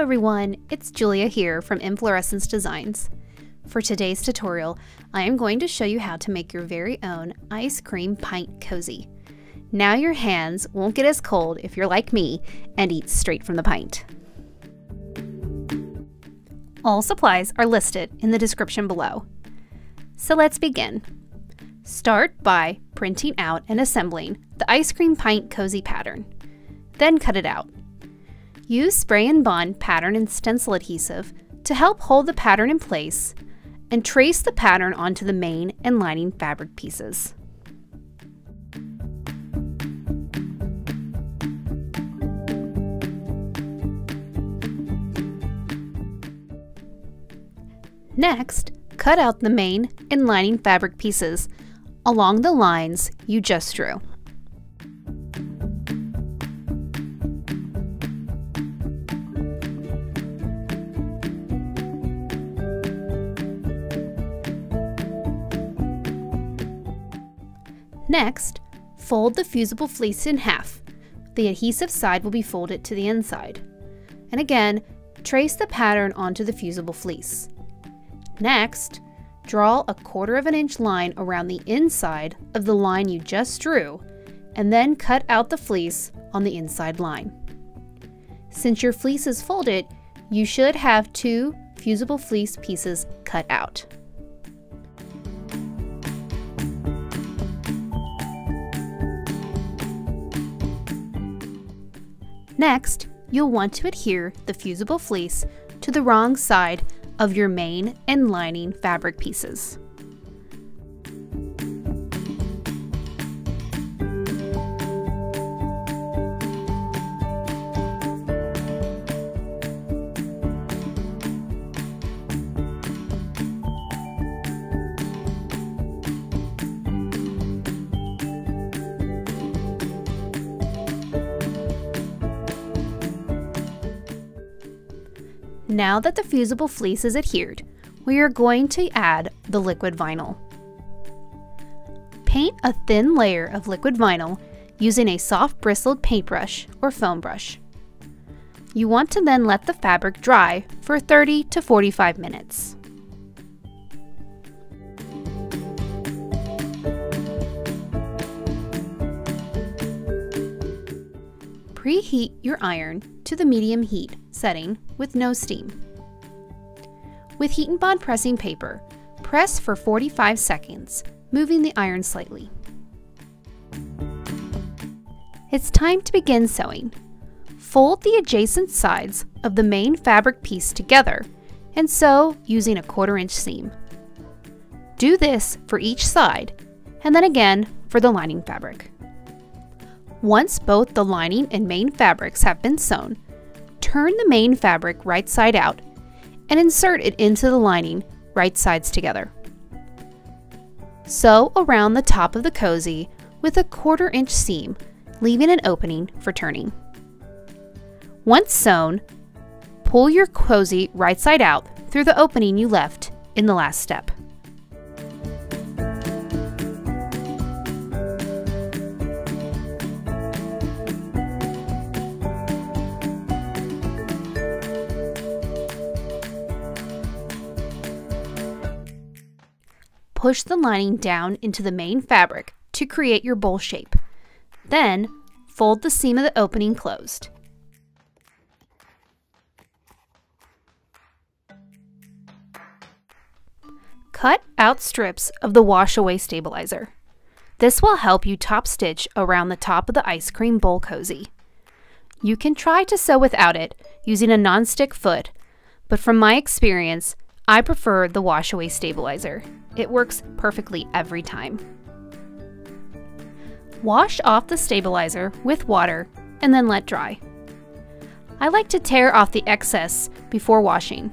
everyone, it's Julia here from Inflorescence Designs. For today's tutorial, I am going to show you how to make your very own ice cream pint cozy. Now your hands won't get as cold if you're like me and eat straight from the pint. All supplies are listed in the description below. So let's begin. Start by printing out and assembling the ice cream pint cozy pattern. Then cut it out. Use SpraynBond pattern and stencil adhesive to help hold the pattern in place and trace the pattern onto the main and lining fabric pieces. Next, cut out the main and lining fabric pieces along the lines you just drew. Next, fold the fusible fleece in half. The adhesive side will be folded to the inside. And again, trace the pattern onto the fusible fleece. Next, draw a quarter of an inch line around the inside of the line you just drew, and then cut out the fleece on the inside line. Since your fleece is folded, you should have two fusible fleece pieces cut out. Next, you'll want to adhere the fusible fleece to the wrong side of your main and lining fabric pieces. Now that the fusible fleece is adhered, we are going to add the liquid vinyl. Paint a thin layer of liquid vinyl using a soft bristled paintbrush or foam brush. You want to then let the fabric dry for 30 to 45 minutes. Preheat your iron to the medium heat setting with no steam. With HeatnBond pressing paper, press for 45 seconds, moving the iron slightly. It's time to begin sewing. Fold the adjacent sides of the main fabric piece together and sew using a quarter inch seam. Do this for each side and then again for the lining fabric. Once both the lining and main fabrics have been sewn, turn the main fabric right side out and insert it into the lining right sides together. Sew around the top of the cozy with a quarter inch seam, leaving an opening for turning. Once sewn, pull your cozy right side out through the opening you left in the last step. Push the lining down into the main fabric to create your bowl shape. Then, fold the seam of the opening closed. Cut out strips of the wash away stabilizer. This will help you top stitch around the top of the ice cream bowl cozy. You can try to sew without it using a non-stick foot, but from my experience, I prefer the washaway stabilizer. It works perfectly every time. Wash off the stabilizer with water and then let dry. I like to tear off the excess before washing.